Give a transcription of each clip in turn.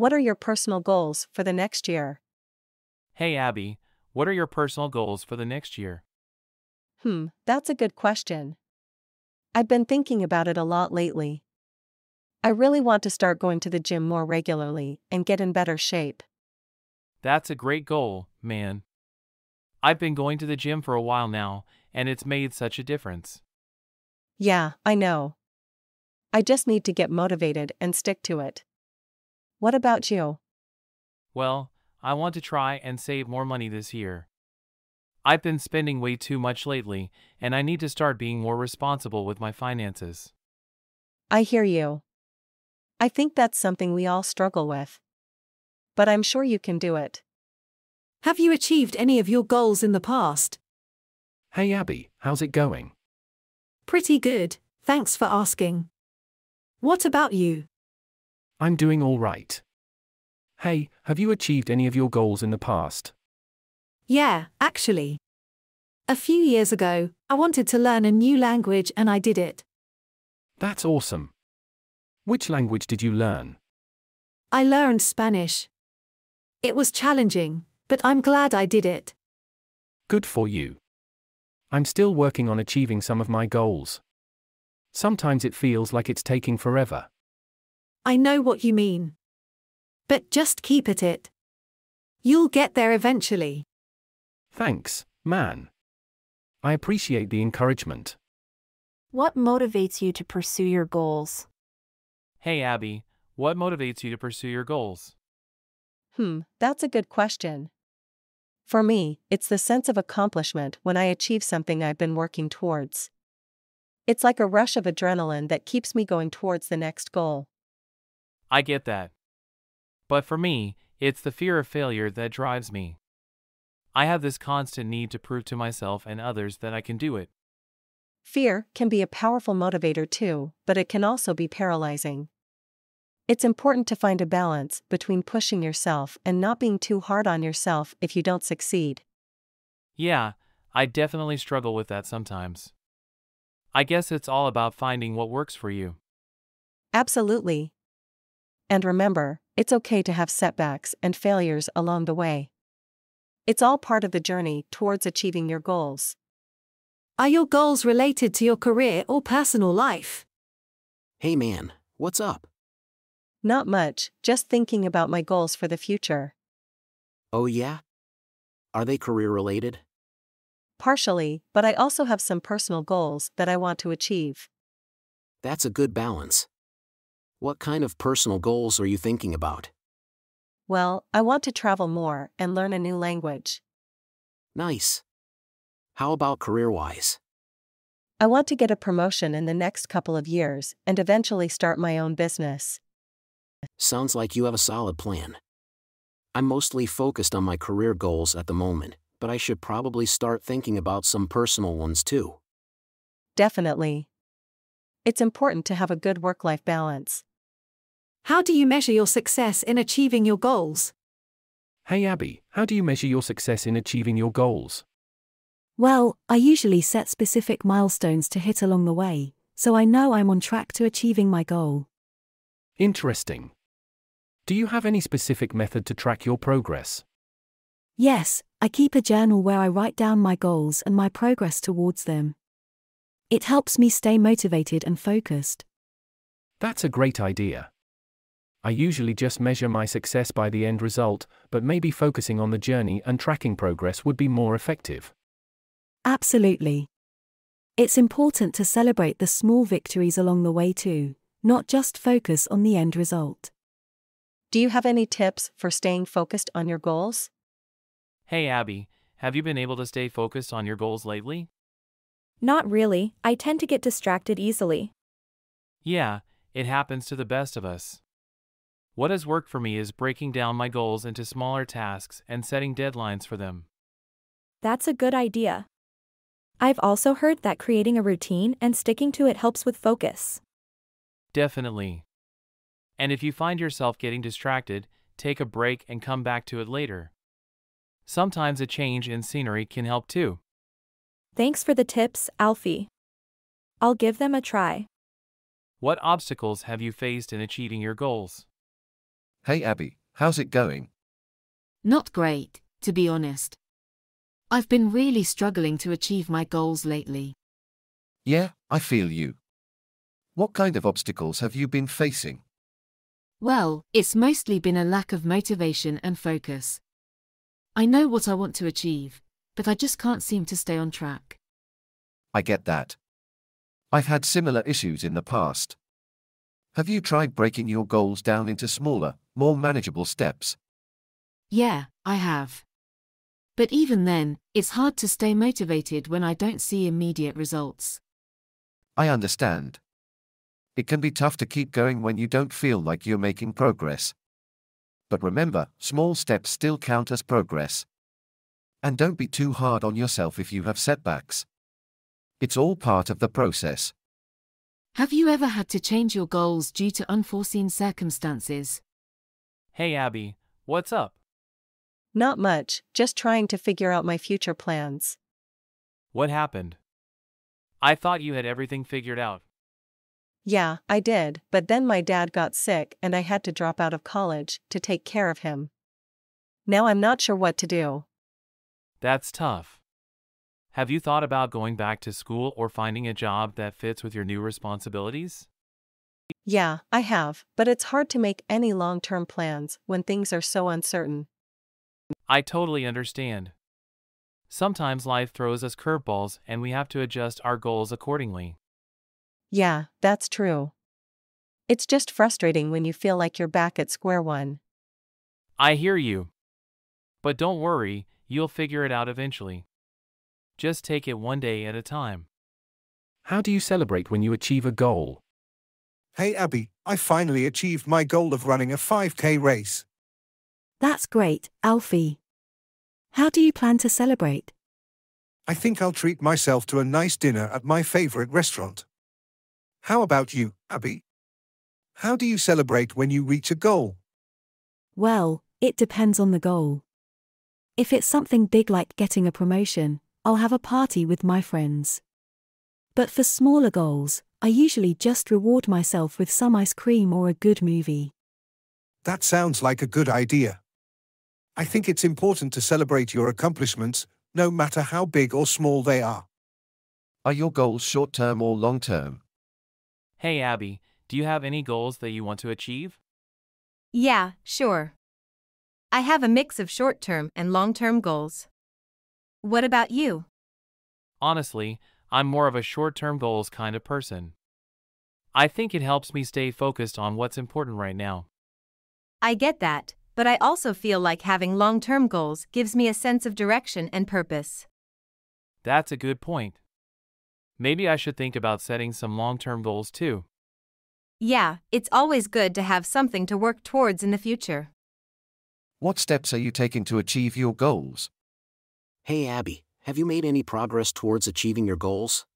What are your personal goals for the next year? Hey Abby, what are your personal goals for the next year? Hmm, that's a good question. I've been thinking about it a lot lately. I really want to start going to the gym more regularly and get in better shape. That's a great goal, man. I've been going to the gym for a while now, and it's made such a difference. Yeah, I know. I just need to get motivated and stick to it. What about you? Well, I want to try and save more money this year. I've been spending way too much lately, and I need to start being more responsible with my finances. I hear you. I think that's something we all struggle with. But I'm sure you can do it. Have you achieved any of your goals in the past? Hey Abby, how's it going? Pretty good, thanks for asking. What about you? I'm doing all right. Hey, have you achieved any of your goals in the past? Yeah, actually. A few years ago, I wanted to learn a new language and I did it. That's awesome. Which language did you learn? I learned Spanish. It was challenging, but I'm glad I did it. Good for you. I'm still working on achieving some of my goals. Sometimes it feels like it's taking forever. I know what you mean. But just keep at it. You'll get there eventually. Thanks, man. I appreciate the encouragement. What motivates you to pursue your goals? Hey Abby, what motivates you to pursue your goals? Hmm, that's a good question. For me, it's the sense of accomplishment when I achieve something I've been working towards. It's like a rush of adrenaline that keeps me going towards the next goal. I get that. But for me, it's the fear of failure that drives me. I have this constant need to prove to myself and others that I can do it. Fear can be a powerful motivator too, but it can also be paralyzing. It's important to find a balance between pushing yourself and not being too hard on yourself if you don't succeed. Yeah, I definitely struggle with that sometimes. I guess it's all about finding what works for you. Absolutely. And remember, it's okay to have setbacks and failures along the way. It's all part of the journey towards achieving your goals. Are your goals related to your career or personal life? Hey man, what's up? Not much, just thinking about my goals for the future. Oh yeah? Are they career related? Partially, but I also have some personal goals that I want to achieve. That's a good balance. What kind of personal goals are you thinking about? Well, I want to travel more and learn a new language. Nice. How about career wise? I want to get a promotion in the next couple of years and eventually start my own business. Sounds like you have a solid plan. I'm mostly focused on my career goals at the moment, but I should probably start thinking about some personal ones too. Definitely. It's important to have a good work life balance. How do you measure your success in achieving your goals? Hey Abby, how do you measure your success in achieving your goals? Well, I usually set specific milestones to hit along the way, so I know I'm on track to achieving my goal. Interesting. Do you have any specific method to track your progress? Yes, I keep a journal where I write down my goals and my progress towards them. It helps me stay motivated and focused. That's a great idea. I usually just measure my success by the end result, but maybe focusing on the journey and tracking progress would be more effective. Absolutely. It's important to celebrate the small victories along the way too, not just focus on the end result. Do you have any tips for staying focused on your goals? Hey Abby, have you been able to stay focused on your goals lately? Not really, I tend to get distracted easily. Yeah, it happens to the best of us. What has worked for me is breaking down my goals into smaller tasks and setting deadlines for them. That's a good idea. I've also heard that creating a routine and sticking to it helps with focus. Definitely. And if you find yourself getting distracted, take a break and come back to it later. Sometimes a change in scenery can help too. Thanks for the tips, Alfie. I'll give them a try. What obstacles have you faced in achieving your goals? Hey Abby, how's it going? Not great, to be honest. I've been really struggling to achieve my goals lately. Yeah, I feel you. What kind of obstacles have you been facing? Well, it's mostly been a lack of motivation and focus. I know what I want to achieve, but I just can't seem to stay on track. I get that. I've had similar issues in the past. Have you tried breaking your goals down into smaller, more manageable steps? Yeah, I have. But even then, it's hard to stay motivated when I don't see immediate results. I understand. It can be tough to keep going when you don't feel like you're making progress. But remember, small steps still count as progress. And don't be too hard on yourself if you have setbacks. It's all part of the process. Have you ever had to change your goals due to unforeseen circumstances? Hey Abby, what's up? Not much, just trying to figure out my future plans. What happened? I thought you had everything figured out. Yeah, I did, but then my dad got sick and I had to drop out of college to take care of him. Now I'm not sure what to do. That's tough. Have you thought about going back to school or finding a job that fits with your new responsibilities? Yeah, I have, but it's hard to make any long term plans when things are so uncertain. I totally understand. Sometimes life throws us curveballs and we have to adjust our goals accordingly. Yeah, that's true. It's just frustrating when you feel like you're back at square one. I hear you. But don't worry, you'll figure it out eventually. Just take it one day at a time. How do you celebrate when you achieve a goal? Hey Abby, I finally achieved my goal of running a 5k race. That's great, Alfie. How do you plan to celebrate? I think I'll treat myself to a nice dinner at my favorite restaurant. How about you, Abby? How do you celebrate when you reach a goal? Well, it depends on the goal. If it's something big like getting a promotion, I'll have a party with my friends. But for smaller goals, I usually just reward myself with some ice cream or a good movie. That sounds like a good idea. I think it's important to celebrate your accomplishments, no matter how big or small they are. Are your goals short term or long term? Hey Abby, do you have any goals that you want to achieve? Yeah, sure. I have a mix of short term and long term goals. What about you? Honestly, I'm more of a short term goals kind of person. I think it helps me stay focused on what's important right now. I get that, but I also feel like having long term goals gives me a sense of direction and purpose. That's a good point. Maybe I should think about setting some long term goals too. Yeah, it's always good to have something to work towards in the future. What steps are you taking to achieve your goals? Hey Abby, have you made any progress towards achieving your goals?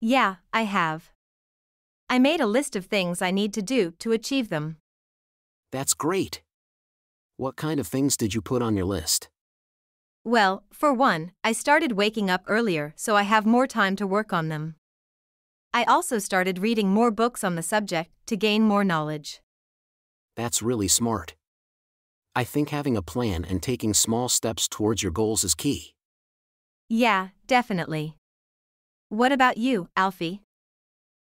Yeah, I have. I made a list of things I need to do to achieve them. That's great. What kind of things did you put on your list? Well, for one, I started waking up earlier so I have more time to work on them. I also started reading more books on the subject to gain more knowledge. That's really smart. I think having a plan and taking small steps towards your goals is key. Yeah, definitely. What about you, Alfie?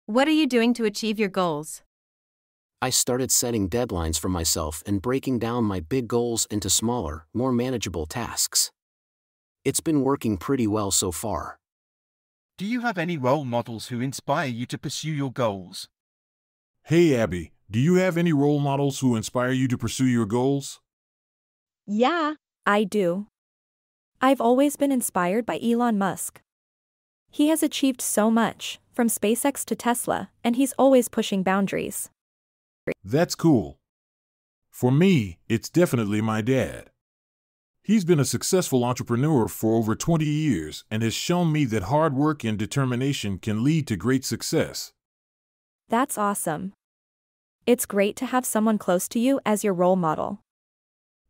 What are you doing to achieve your goals? I started setting deadlines for myself and breaking down my big goals into smaller, more manageable tasks. It's been working pretty well so far. Do you have any role models who inspire you to pursue your goals? Hey Abby, do you have any role models who inspire you to pursue your goals? Yeah, I do. I've always been inspired by Elon Musk. He has achieved so much, from SpaceX to Tesla, and he's always pushing boundaries. That's cool. For me, it's definitely my dad. He's been a successful entrepreneur for over 20 years and has shown me that hard work and determination can lead to great success. That's awesome. It's great to have someone close to you as your role model.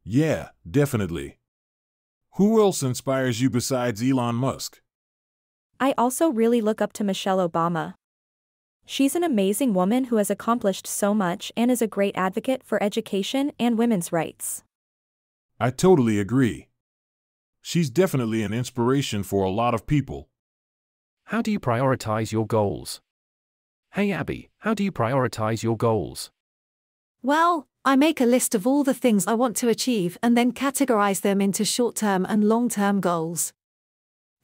Yeah, definitely. Who else inspires you besides Elon Musk? I also really look up to Michelle Obama. She's an amazing woman who has accomplished so much and is a great advocate for education and women's rights. I totally agree. She's definitely an inspiration for a lot of people. How do you prioritize your goals? Hey Abby, how do you prioritize your goals? Well, I make a list of all the things I want to achieve and then categorize them into short term and long term goals.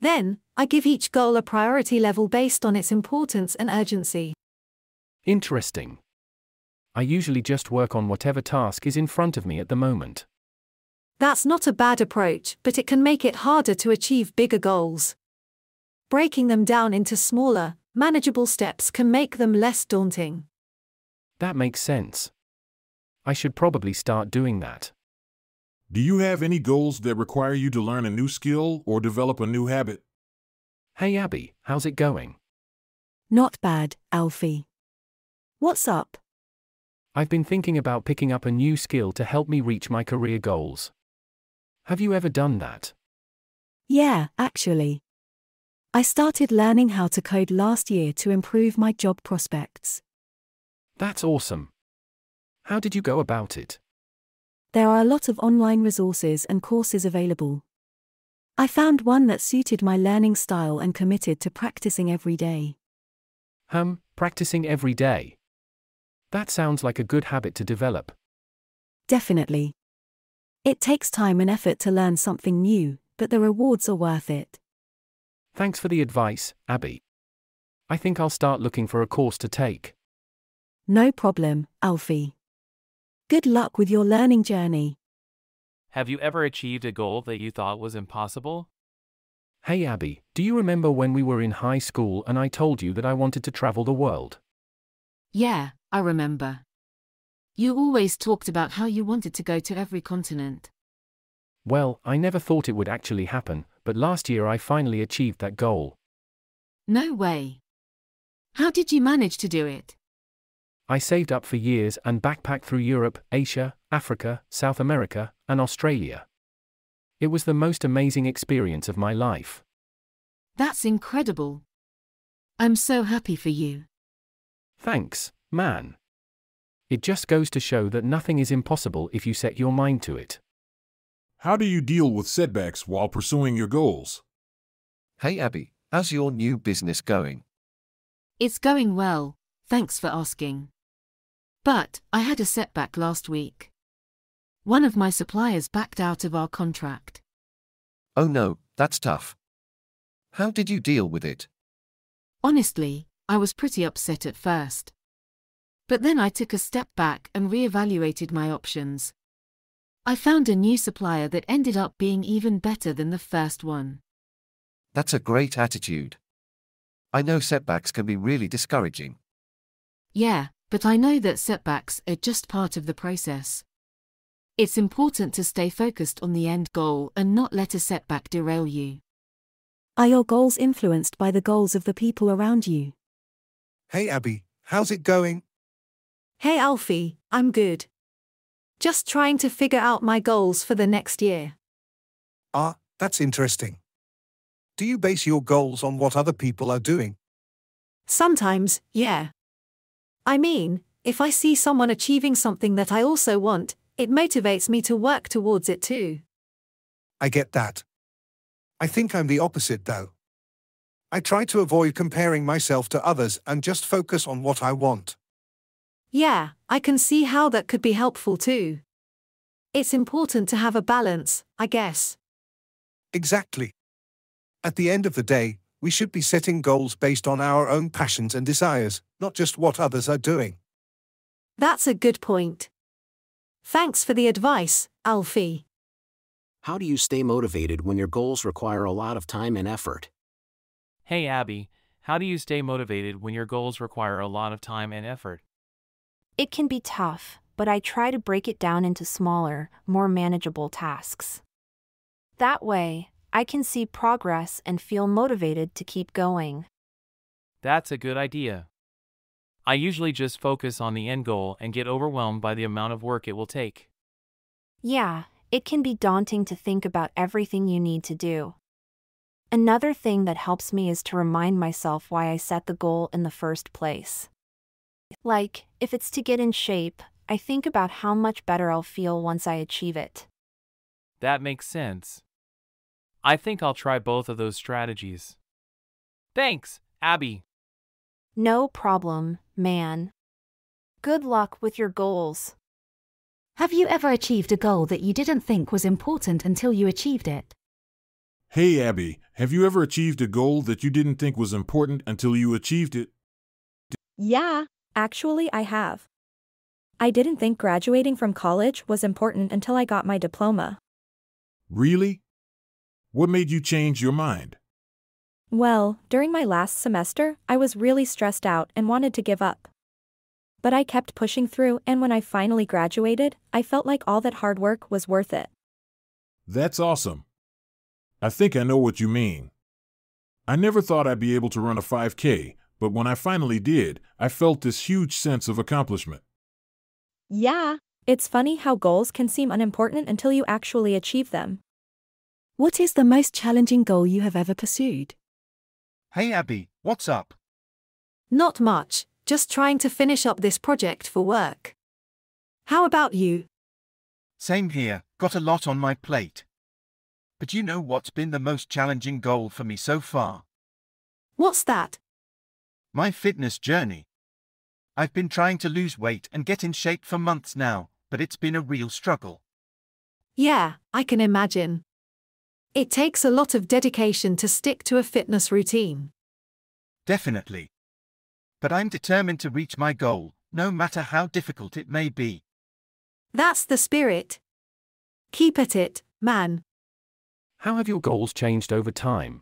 Then, I give each goal a priority level based on its importance and urgency. Interesting. I usually just work on whatever task is in front of me at the moment. That's not a bad approach, but it can make it harder to achieve bigger goals. Breaking them down into smaller, manageable steps can make them less daunting. That makes sense. I should probably start doing that. Do you have any goals that require you to learn a new skill or develop a new habit? Hey Abby, how's it going? Not bad, Alfie. What's up? I've been thinking about picking up a new skill to help me reach my career goals. Have you ever done that? Yeah, actually. I started learning how to code last year to improve my job prospects. That's awesome. How did you go about it? There are a lot of online resources and courses available. I found one that suited my learning style and committed to practicing every day. Hum, practicing every day. That sounds like a good habit to develop. Definitely. It takes time and effort to learn something new, but the rewards are worth it. Thanks for the advice, Abby. I think I'll start looking for a course to take. No problem, Alfie. Good luck with your learning journey. Have you ever achieved a goal that you thought was impossible? Hey Abby, do you remember when we were in high school and I told you that I wanted to travel the world? Yeah, I remember. You always talked about how you wanted to go to every continent. Well, I never thought it would actually happen, but last year I finally achieved that goal. No way. How did you manage to do it? I saved up for years and backpacked through Europe, Asia, Africa, South America, and Australia. It was the most amazing experience of my life. That's incredible. I'm so happy for you. Thanks, man. It just goes to show that nothing is impossible if you set your mind to it. How do you deal with setbacks while pursuing your goals? Hey Abby, how's your new business going? It's going well, thanks for asking. But, I had a setback last week. One of my suppliers backed out of our contract. Oh no, that's tough. How did you deal with it? Honestly, I was pretty upset at first. But then I took a step back and re-evaluated my options. I found a new supplier that ended up being even better than the first one. That's a great attitude. I know setbacks can be really discouraging. Yeah, but I know that setbacks are just part of the process. It's important to stay focused on the end goal and not let a setback derail you. Are your goals influenced by the goals of the people around you? Hey Abby, how's it going? Hey Alfie, I'm good. Just trying to figure out my goals for the next year. Ah, that's interesting. Do you base your goals on what other people are doing? Sometimes, yeah. I mean, if I see someone achieving something that I also want, it motivates me to work towards it too. I get that. I think I'm the opposite though. I try to avoid comparing myself to others and just focus on what I want. Yeah, I can see how that could be helpful too. It's important to have a balance, I guess. Exactly. At the end of the day, we should be setting goals based on our own passions and desires, not just what others are doing. That's a good point. Thanks for the advice, Alfie. How do you stay motivated when your goals require a lot of time and effort? Hey Abby, how do you stay motivated when your goals require a lot of time and effort? It can be tough, but I try to break it down into smaller, more manageable tasks. That way, I can see progress and feel motivated to keep going. That's a good idea. I usually just focus on the end goal and get overwhelmed by the amount of work it will take. Yeah, it can be daunting to think about everything you need to do. Another thing that helps me is to remind myself why I set the goal in the first place. Like, if it's to get in shape, I think about how much better I'll feel once I achieve it. That makes sense. I think I'll try both of those strategies. Thanks, Abby. No problem, man. Good luck with your goals. Have you ever achieved a goal that you didn't think was important until you achieved it? Hey, Abby, have you ever achieved a goal that you didn't think was important until you achieved it? Yeah, actually, I have. I didn't think graduating from college was important until I got my diploma. Really? What made you change your mind? Well, during my last semester, I was really stressed out and wanted to give up. But I kept pushing through, and when I finally graduated, I felt like all that hard work was worth it. That's awesome. I think I know what you mean. I never thought I'd be able to run a 5K, but when I finally did, I felt this huge sense of accomplishment. Yeah, it's funny how goals can seem unimportant until you actually achieve them. What is the most challenging goal you have ever pursued? Hey Abby, what's up? Not much, just trying to finish up this project for work. How about you? Same here, got a lot on my plate. But you know what's been the most challenging goal for me so far? What's that? My fitness journey. I've been trying to lose weight and get in shape for months now, but it's been a real struggle. Yeah, I can imagine. It takes a lot of dedication to stick to a fitness routine. Definitely. But I'm determined to reach my goal, no matter how difficult it may be. That's the spirit. Keep at it, man. How have your goals changed over time?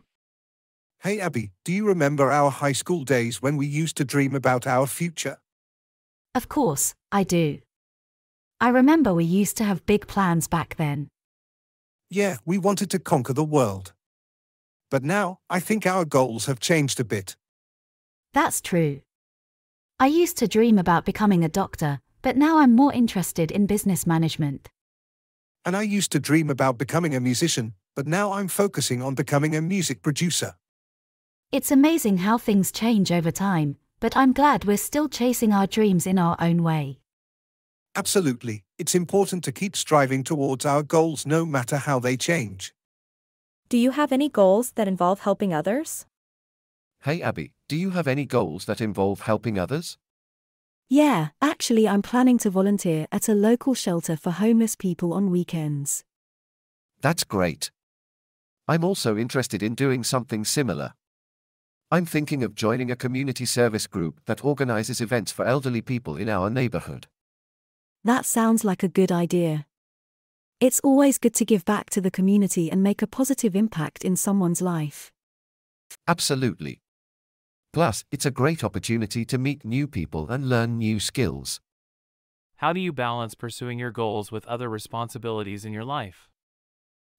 Hey Abby, do you remember our high school days when we used to dream about our future? Of course, I do. I remember we used to have big plans back then. Yeah, we wanted to conquer the world. But now, I think our goals have changed a bit. That's true. I used to dream about becoming a doctor, but now I'm more interested in business management. And I used to dream about becoming a musician, but now I'm focusing on becoming a music producer. It's amazing how things change over time, but I'm glad we're still chasing our dreams in our own way. Absolutely, it's important to keep striving towards our goals no matter how they change. Do you have any goals that involve helping others? Hey Abby, do you have any goals that involve helping others? Yeah, actually, I'm planning to volunteer at a local shelter for homeless people on weekends. That's great. I'm also interested in doing something similar. I'm thinking of joining a community service group that organizes events for elderly people in our neighborhood. That sounds like a good idea. It's always good to give back to the community and make a positive impact in someone's life. Absolutely. Plus, it's a great opportunity to meet new people and learn new skills. How do you balance pursuing your goals with other responsibilities in your life?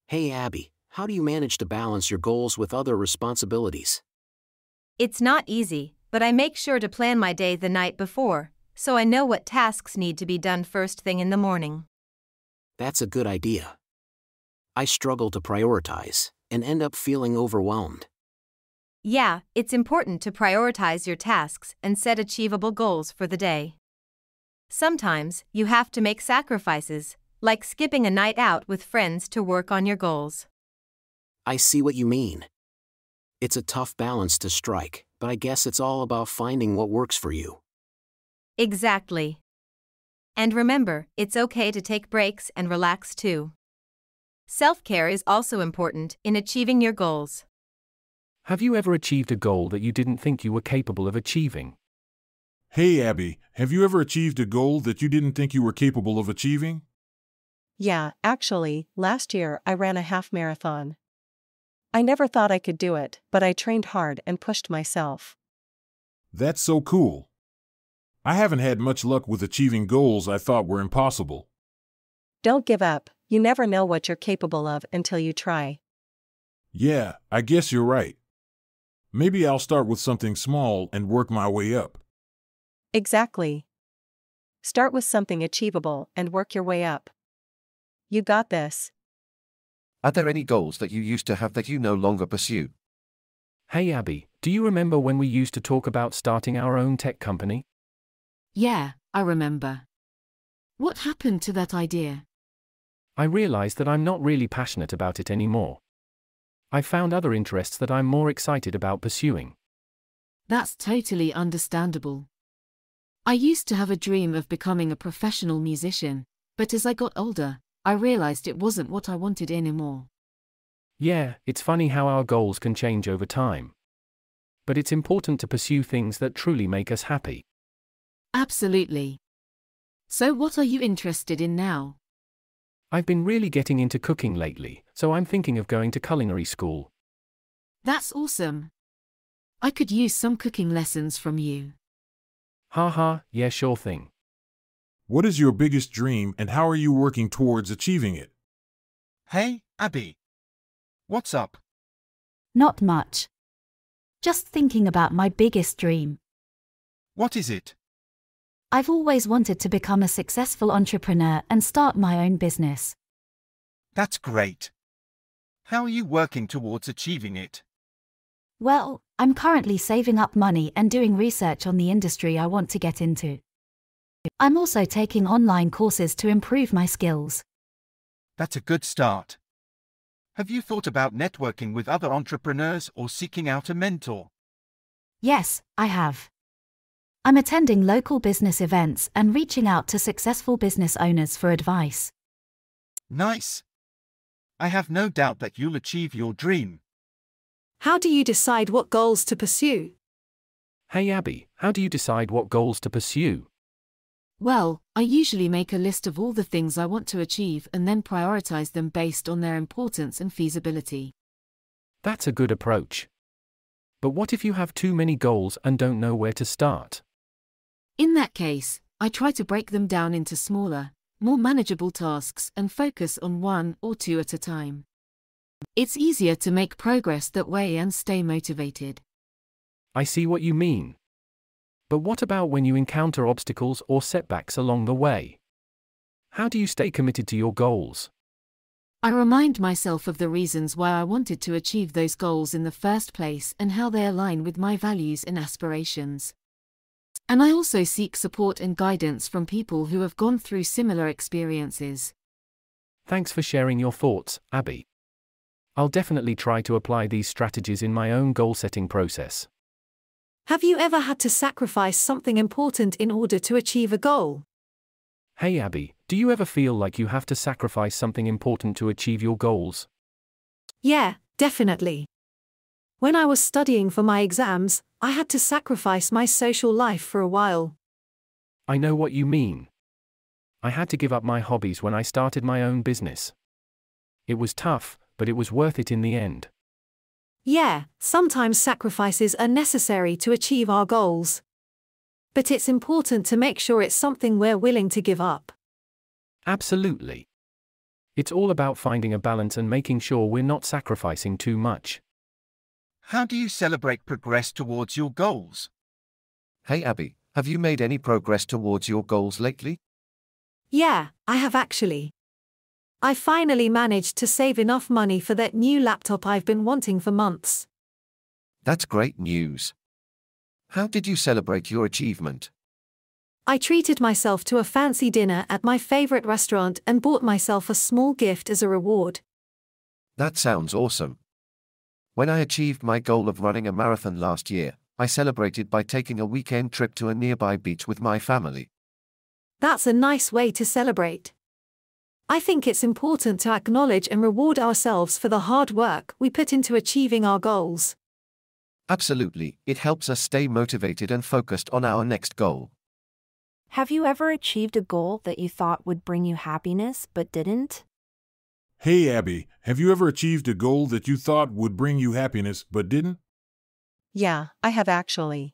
Hey Abby, how do you manage to balance your goals with other responsibilities? It's not easy, but I make sure to plan my day the night before, so I know what tasks need to be done first thing in the morning. That's a good idea. I struggle to prioritize and end up feeling overwhelmed. Yeah, it's important to prioritize your tasks and set achievable goals for the day. Sometimes, you have to make sacrifices, like skipping a night out with friends to work on your goals. I see what you mean. It's a tough balance to strike, but I guess it's all about finding what works for you. Exactly. And remember, it's okay to take breaks and relax too. Self care is also important in achieving your goals. Have you ever achieved a goal that you didn't think you were capable of achieving? Hey Abby, have you ever achieved a goal that you didn't think you were capable of achieving? Yeah, actually, last year I ran a half marathon. I never thought I could do it, but I trained hard and pushed myself. That's so cool. I haven't had much luck with achieving goals I thought were impossible. Don't give up, you never know what you're capable of until you try. Yeah, I guess you're right. Maybe I'll start with something small and work my way up. Exactly. Start with something achievable and work your way up. You got this. Are there any goals that you used to have that you no longer pursue? Hey Abby, do you remember when we used to talk about starting our own tech company? Yeah, I remember. What happened to that idea? I realized that I'm not really passionate about it anymore. I found other interests that I'm more excited about pursuing. That's totally understandable. I used to have a dream of becoming a professional musician, but as I got older, I realized it wasn't what I wanted anymore. Yeah, it's funny how our goals can change over time. But it's important to pursue things that truly make us happy. Absolutely. So, what are you interested in now? I've been really getting into cooking lately, so I'm thinking of going to culinary school. That's awesome. I could use some cooking lessons from you. Ha ha, yeah, sure thing. What is your biggest dream and how are you working towards achieving it? Hey, Abby. What's up? Not much. Just thinking about my biggest dream. What is it? I've always wanted to become a successful entrepreneur and start my own business. That's great. How are you working towards achieving it? Well, I'm currently saving up money and doing research on the industry I want to get into. I'm also taking online courses to improve my skills. That's a good start. Have you thought about networking with other entrepreneurs or seeking out a mentor? Yes, I have. I'm attending local business events and reaching out to successful business owners for advice. Nice. I have no doubt that you'll achieve your dream. How do you decide what goals to pursue? Hey Abby, how do you decide what goals to pursue? Well, I usually make a list of all the things I want to achieve and then prioritize them based on their importance and feasibility. That's a good approach. But what if you have too many goals and don't know where to start? In that case, I try to break them down into smaller, more manageable tasks and focus on one or two at a time. It's easier to make progress that way and stay motivated. I see what you mean. But what about when you encounter obstacles or setbacks along the way? How do you stay committed to your goals? I remind myself of the reasons why I wanted to achieve those goals in the first place and how they align with my values and aspirations. And I also seek support and guidance from people who have gone through similar experiences. Thanks for sharing your thoughts, Abby. I'll definitely try to apply these strategies in my own goal setting process. Have you ever had to sacrifice something important in order to achieve a goal? Hey Abby, do you ever feel like you have to sacrifice something important to achieve your goals? Yeah, definitely. When I was studying for my exams, I had to sacrifice my social life for a while. I know what you mean. I had to give up my hobbies when I started my own business. It was tough, but it was worth it in the end. Yeah, sometimes sacrifices are necessary to achieve our goals. But it's important to make sure it's something we're willing to give up. Absolutely. It's all about finding a balance and making sure we're not sacrificing too much. How do you celebrate progress towards your goals? Hey Abby, have you made any progress towards your goals lately? Yeah, I have actually. I finally managed to save enough money for that new laptop I've been wanting for months. That's great news. How did you celebrate your achievement? I treated myself to a fancy dinner at my favorite restaurant and bought myself a small gift as a reward. That sounds awesome. When I achieved my goal of running a marathon last year, I celebrated by taking a weekend trip to a nearby beach with my family. That's a nice way to celebrate. I think it's important to acknowledge and reward ourselves for the hard work we put into achieving our goals. Absolutely, it helps us stay motivated and focused on our next goal. Have you ever achieved a goal that you thought would bring you happiness but didn't? Hey Abby, have you ever achieved a goal that you thought would bring you happiness but didn't? Yeah, I have actually.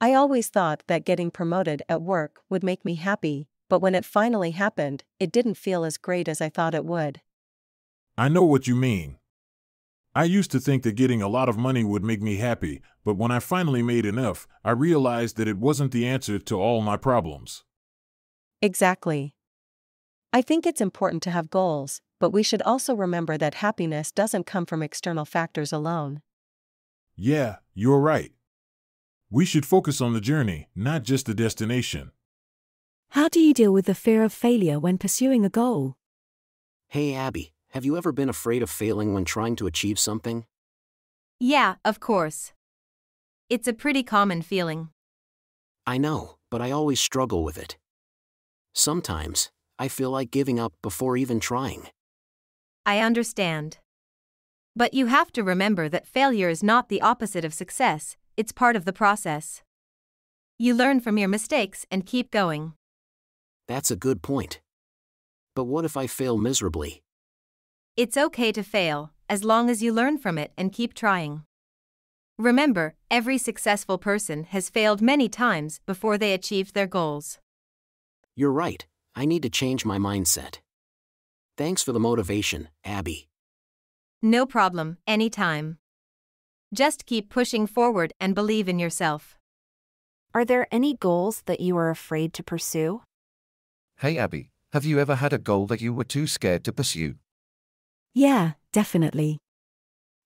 I always thought that getting promoted at work would make me happy, but when it finally happened, it didn't feel as great as I thought it would. I know what you mean. I used to think that getting a lot of money would make me happy, but when I finally made enough, I realized that it wasn't the answer to all my problems. Exactly. I think it's important to have goals, but we should also remember that happiness doesn't come from external factors alone. Yeah, you're right. We should focus on the journey, not just the destination. How do you deal with the fear of failure when pursuing a goal? Hey Abby, have you ever been afraid of failing when trying to achieve something? Yeah, of course. It's a pretty common feeling. I know, but I always struggle with it. Sometimes, I feel like giving up before even trying. I understand. But you have to remember that failure is not the opposite of success, it's part of the process. You learn from your mistakes and keep going. That's a good point. But what if I fail miserably? It's okay to fail, as long as you learn from it and keep trying. Remember, every successful person has failed many times before they achieved their goals. You're right, I need to change my mindset. Thanks for the motivation, Abby. No problem, anytime. Just keep pushing forward and believe in yourself. Are there any goals that you are afraid to pursue? Hey Abby, have you ever had a goal that you were too scared to pursue? Yeah, definitely.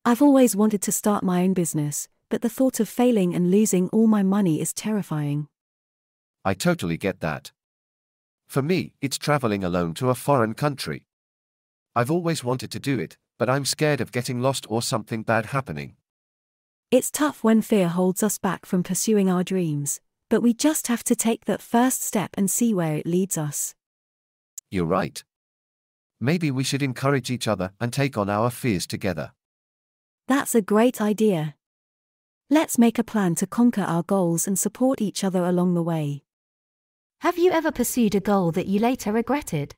I've always wanted to start my own business, but the thought of failing and losing all my money is terrifying. I totally get that. For me, it's traveling alone to a foreign country. I've always wanted to do it, but I'm scared of getting lost or something bad happening. It's tough when fear holds us back from pursuing our dreams, but we just have to take that first step and see where it leads us. You're right. Maybe we should encourage each other and take on our fears together. That's a great idea. Let's make a plan to conquer our goals and support each other along the way. Have you ever pursued a goal that you later regretted?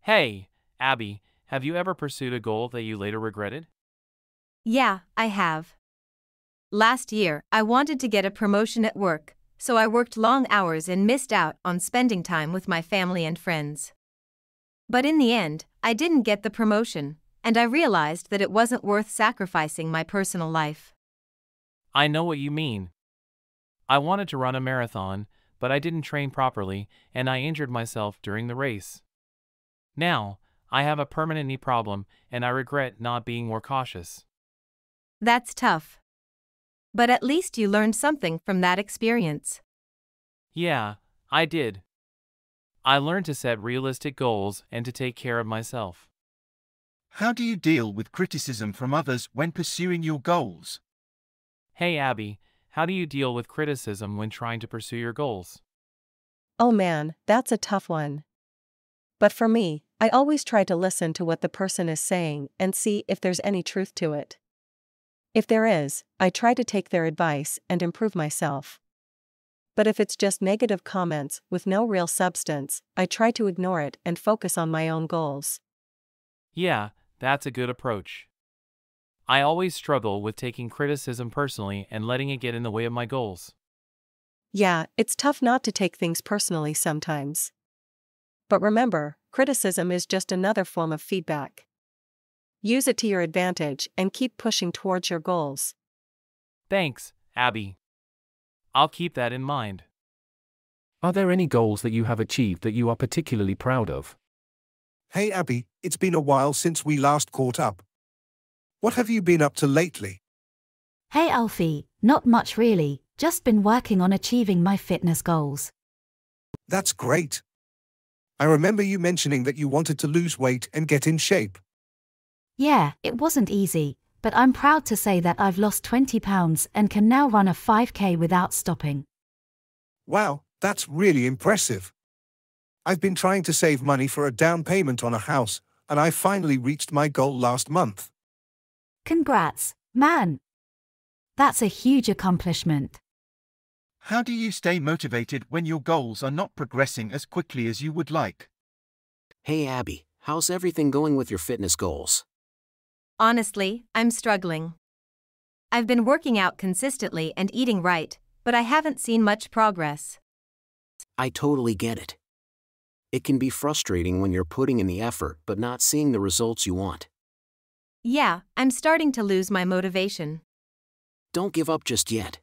Hey, Abby, have you ever pursued a goal that you later regretted? Yeah, I have. Last year, I wanted to get a promotion at work, so I worked long hours and missed out on spending time with my family and friends. But in the end, I didn't get the promotion, and I realized that it wasn't worth sacrificing my personal life. I know what you mean. I wanted to run a marathon, but I didn't train properly, and I injured myself during the race. Now, I have a permanent knee problem, and I regret not being more cautious. That's tough. But at least you learned something from that experience. Yeah, I did. I learned to set realistic goals and to take care of myself. How do you deal with criticism from others when pursuing your goals? Hey Abby, how do you deal with criticism when trying to pursue your goals? Oh man, that's a tough one. But for me, I always try to listen to what the person is saying and see if there's any truth to it. If there is, I try to take their advice and improve myself. But if it's just negative comments with no real substance, I try to ignore it and focus on my own goals. Yeah, that's a good approach. I always struggle with taking criticism personally and letting it get in the way of my goals. Yeah, it's tough not to take things personally sometimes. But remember, criticism is just another form of feedback. Use it to your advantage and keep pushing towards your goals. Thanks, Abby. I'll keep that in mind. Are there any goals that you have achieved that you are particularly proud of? Hey Abby, it's been a while since we last caught up. What have you been up to lately? Hey Alfie, not much really, just been working on achieving my fitness goals. That's great. I remember you mentioning that you wanted to lose weight and get in shape. Yeah, it wasn't easy, but I'm proud to say that I've lost 20 pounds and can now run a 5k without stopping. Wow, that's really impressive. I've been trying to save money for a down payment on a house, and I finally reached my goal last month. Congrats, man. That's a huge accomplishment. How do you stay motivated when your goals are not progressing as quickly as you would like? Hey Abby, how's everything going with your fitness goals? Honestly, I'm struggling. I've been working out consistently and eating right, but I haven't seen much progress. I totally get it. It can be frustrating when you're putting in the effort but not seeing the results you want. Yeah, I'm starting to lose my motivation. Don't give up just yet.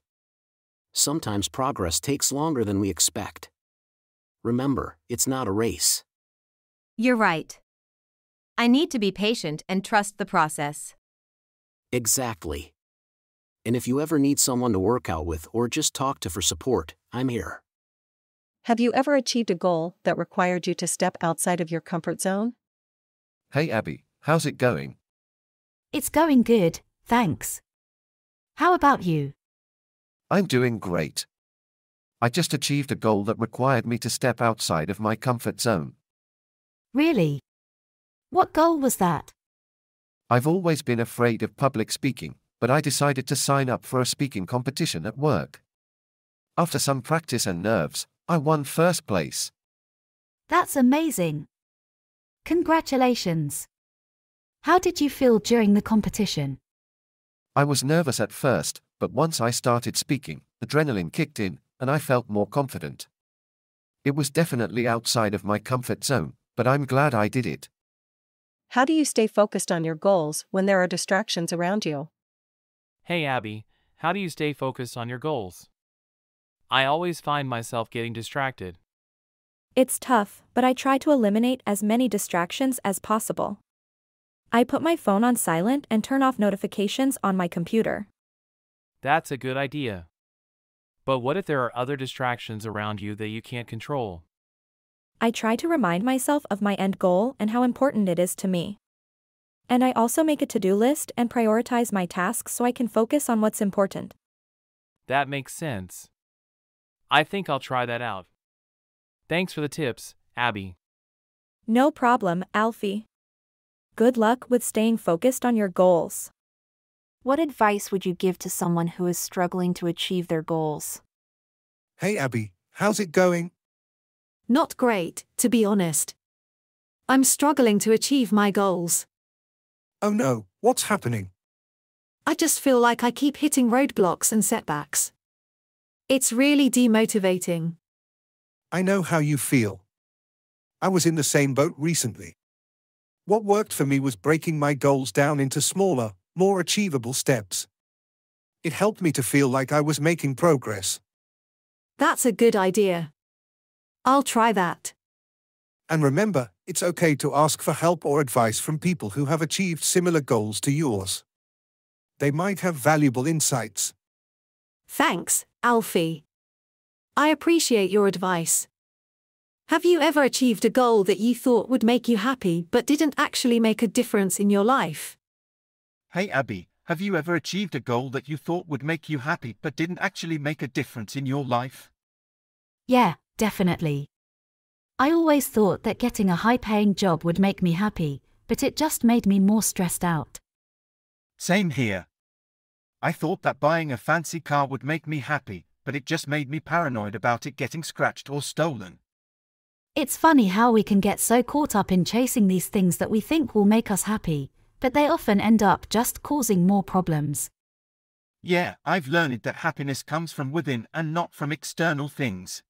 Sometimes progress takes longer than we expect. Remember, it's not a race. You're right. I need to be patient and trust the process. Exactly. And if you ever need someone to work out with or just talk to for support, I'm here. Have you ever achieved a goal that required you to step outside of your comfort zone? Hey Abby, how's it going? It's going good, thanks. How about you? I'm doing great. I just achieved a goal that required me to step outside of my comfort zone. Really? What goal was that? I've always been afraid of public speaking, but I decided to sign up for a speaking competition at work. After some practice and nerves, I won first place. That's amazing. Congratulations. How did you feel during the competition? I was nervous at first, but once I started speaking, adrenaline kicked in, and I felt more confident. It was definitely outside of my comfort zone, but I'm glad I did it. How do you stay focused on your goals when there are distractions around you? Hey Abby, how do you stay focused on your goals? I always find myself getting distracted. It's tough, but I try to eliminate as many distractions as possible. I put my phone on silent and turn off notifications on my computer. That's a good idea. But what if there are other distractions around you that you can't control? I try to remind myself of my end goal and how important it is to me. And I also make a to do list and prioritize my tasks so I can focus on what's important. That makes sense. I think I'll try that out. Thanks for the tips, Abby. No problem, Alfie. Good luck with staying focused on your goals. What advice would you give to someone who is struggling to achieve their goals? Hey Abby, how's it going? Not great, to be honest. I'm struggling to achieve my goals. Oh no, what's happening? I just feel like I keep hitting roadblocks and setbacks. It's really demotivating. I know how you feel. I was in the same boat recently. What worked for me was breaking my goals down into smaller, more achievable steps. It helped me to feel like I was making progress. That's a good idea. I'll try that. And remember, it's okay to ask for help or advice from people who have achieved similar goals to yours. They might have valuable insights. Thanks, Alfie. I appreciate your advice. Have you ever achieved a goal that you thought would make you happy but didn't actually make a difference in your life? Hey Abby, have you ever achieved a goal that you thought would make you happy but didn't actually make a difference in your life? Yeah, definitely. I always thought that getting a high paying job would make me happy, but it just made me more stressed out. Same here. I thought that buying a fancy car would make me happy, but it just made me paranoid about it getting scratched or stolen. It's funny how we can get so caught up in chasing these things that we think will make us happy, but they often end up just causing more problems. Yeah, I've learned that happiness comes from within and not from external things.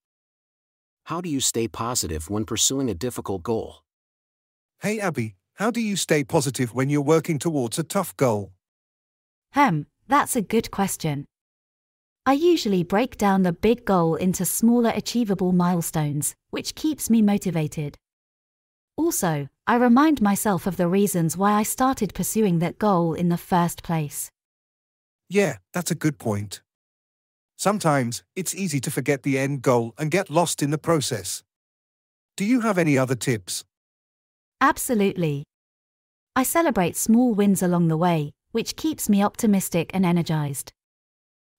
How do you stay positive when pursuing a difficult goal? Hey Abby, how do you stay positive when you're working towards a tough goal? Hem, that's a good question. I usually break down the big goal into smaller achievable milestones, which keeps me motivated. Also, I remind myself of the reasons why I started pursuing that goal in the first place. Yeah, that's a good point. Sometimes, it's easy to forget the end goal and get lost in the process. Do you have any other tips? Absolutely. I celebrate small wins along the way, which keeps me optimistic and energized.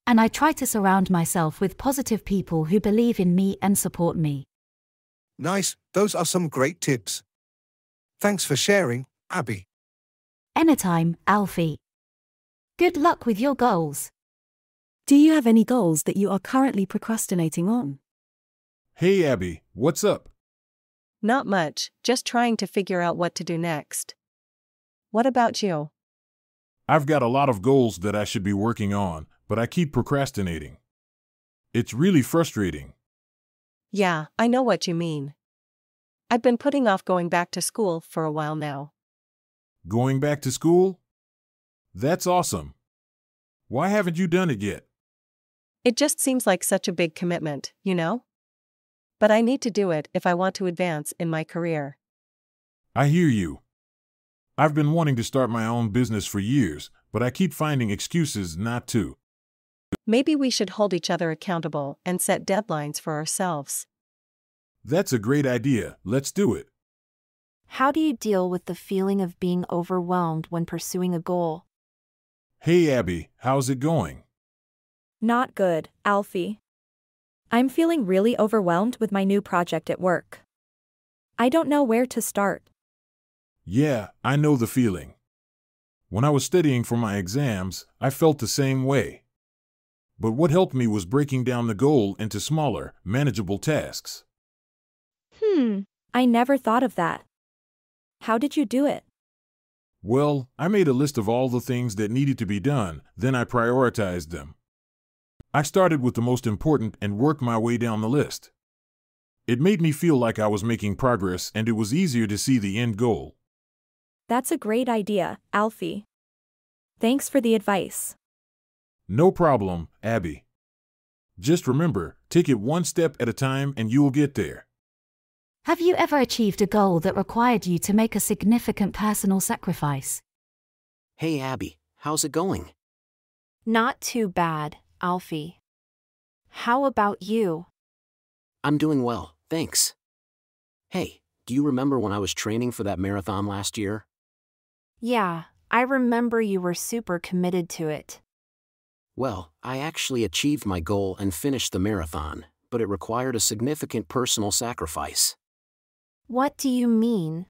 And I try to surround myself with positive people who believe in me and support me. Nice, those are some great tips. Thanks for sharing, Abby. Anytime, Alfie. Good luck with your goals. Do you have any goals that you are currently procrastinating on? Hey Abby, what's up? Not much, just trying to figure out what to do next. What about you? I've got a lot of goals that I should be working on, but I keep procrastinating. It's really frustrating. Yeah, I know what you mean. I've been putting off going back to school for a while now. Going back to school? That's awesome. Why haven't you done it yet? It just seems like such a big commitment, you know? But I need to do it if I want to advance in my career. I hear you. I've been wanting to start my own business for years, but I keep finding excuses not to. Maybe we should hold each other accountable and set deadlines for ourselves. That's a great idea. Let's do it. How do you deal with the feeling of being overwhelmed when pursuing a goal? Hey, Abby, how's it going? Not good, Alfie. I'm feeling really overwhelmed with my new project at work. I don't know where to start. Yeah, I know the feeling. When I was studying for my exams, I felt the same way. But what helped me was breaking down the goal into smaller, manageable tasks. Hmm, I never thought of that. How did you do it? Well, I made a list of all the things that needed to be done, then I prioritized them. I started with the most important and worked my way down the list. It made me feel like I was making progress and it was easier to see the end goal. That's a great idea, Alfie. Thanks for the advice. No problem, Abby. Just remember, take it one step at a time and you'll get there. Have you ever achieved a goal that required you to make a significant personal sacrifice? Hey Abby, how's it going? Not too bad, Alfie. How about you? I'm doing well, thanks. Hey, do you remember when I was training for that marathon last year? Yeah, I remember you were super committed to it. Well, I actually achieved my goal and finished the marathon, but it required a significant personal sacrifice. What do you mean?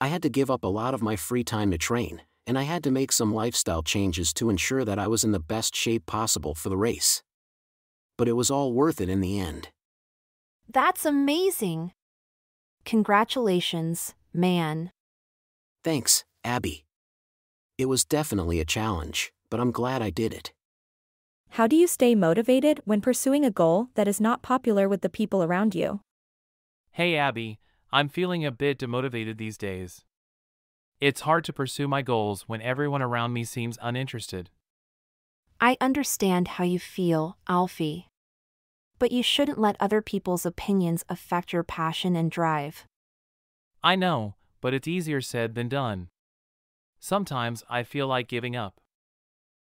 I had to give up a lot of my free time to train, and I had to make some lifestyle changes to ensure that I was in the best shape possible for the race. But it was all worth it in the end. That's amazing. Congratulations, man. Thanks, Abby. It was definitely a challenge, but I'm glad I did it. How do you stay motivated when pursuing a goal that is not popular with the people around you? Hey, Abby, I'm feeling a bit demotivated these days. It's hard to pursue my goals when everyone around me seems uninterested. I understand how you feel, Alfie. But you shouldn't let other people's opinions affect your passion and drive. I know, but it's easier said than done. Sometimes I feel like giving up.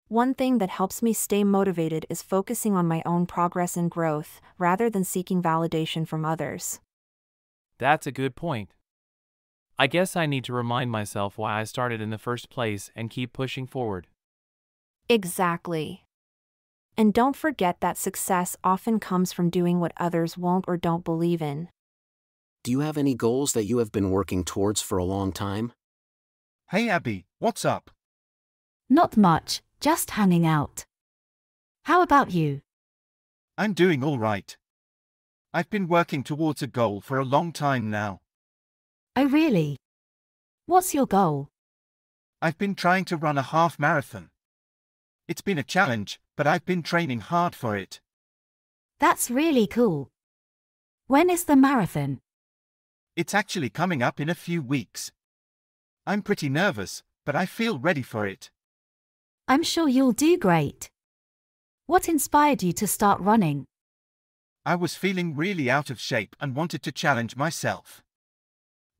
One thing that helps me stay motivated is focusing on my own progress and growth, rather than seeking validation from others. That's a good point. I guess I need to remind myself why I started in the first place and keep pushing forward. Exactly. And don't forget that success often comes from doing what others won't or don't believe in. Do you have any goals that you have been working towards for a long time? Hey Abby, what's up? Not much, just hanging out. How about you? I'm doing all right. I've been working towards a goal for a long time now. Oh, really? What's your goal? I've been trying to run a half marathon. It's been a challenge, but I've been training hard for it. That's really cool. When is the marathon? It's actually coming up in a few weeks. I'm pretty nervous, but I feel ready for it. I'm sure you'll do great. What inspired you to start running? I was feeling really out of shape and wanted to challenge myself.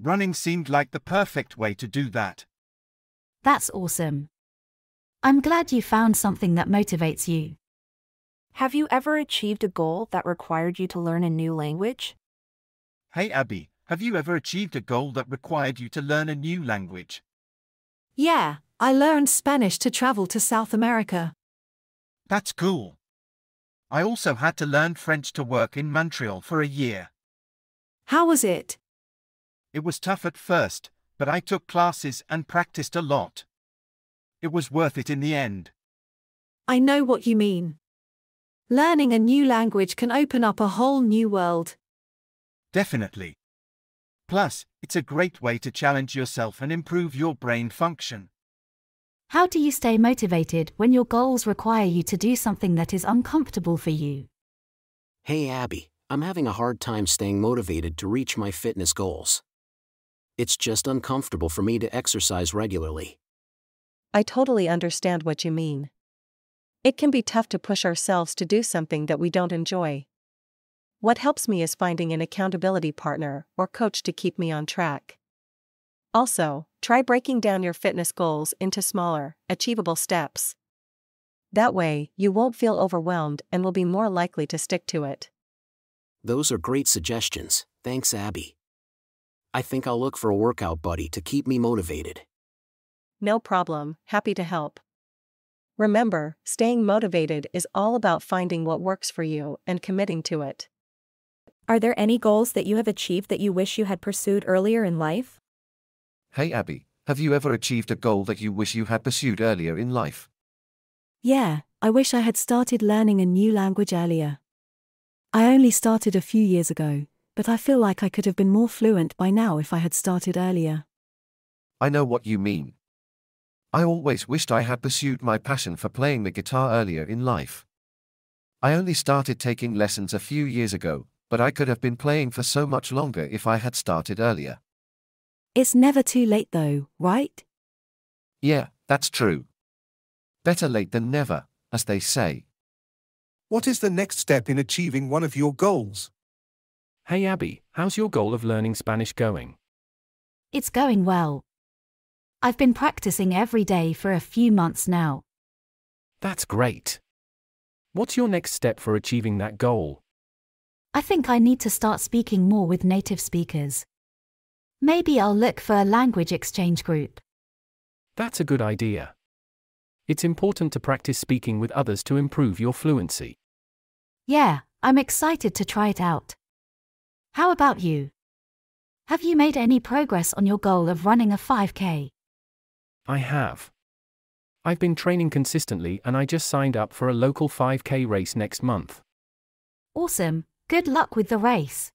Running seemed like the perfect way to do that. That's awesome. I'm glad you found something that motivates you. Have you ever achieved a goal that required you to learn a new language? Hey Abby, have you ever achieved a goal that required you to learn a new language? Yeah, I learned Spanish to travel to South America. That's cool. I also had to learn French to work in Montreal for a year. How was it? It was tough at first, but I took classes and practiced a lot. It was worth it in the end. I know what you mean. Learning a new language can open up a whole new world. Definitely. Plus, it's a great way to challenge yourself and improve your brain function. How do you stay motivated when your goals require you to do something that is uncomfortable for you? Hey Abby, I'm having a hard time staying motivated to reach my fitness goals. It's just uncomfortable for me to exercise regularly. I totally understand what you mean. It can be tough to push ourselves to do something that we don't enjoy. What helps me is finding an accountability partner or coach to keep me on track. Also, try breaking down your fitness goals into smaller, achievable steps. That way, you won't feel overwhelmed and will be more likely to stick to it. Those are great suggestions, thanks, Abby. I think I'll look for a workout buddy to keep me motivated. No problem, happy to help. Remember, staying motivated is all about finding what works for you and committing to it. Are there any goals that you have achieved that you wish you had pursued earlier in life? Hey Abby, have you ever achieved a goal that you wish you had pursued earlier in life? Yeah, I wish I had started learning a new language earlier. I only started a few years ago, but I feel like I could have been more fluent by now if I had started earlier. I know what you mean. I always wished I had pursued my passion for playing the guitar earlier in life. I only started taking lessons a few years ago, but I could have been playing for so much longer if I had started earlier. It's never too late though, right? Yeah, that's true. Better late than never, as they say. What is the next step in achieving one of your goals? Hey Abby, how's your goal of learning Spanish going? It's going well. I've been practicing every day for a few months now. That's great. What's your next step for achieving that goal? I think I need to start speaking more with native speakers. Maybe I'll look for a language exchange group. That's a good idea. It's important to practice speaking with others to improve your fluency. Yeah, I'm excited to try it out. How about you? Have you made any progress on your goal of running a 5K? I have. I've been training consistently and I just signed up for a local 5K race next month. Awesome, good luck with the race.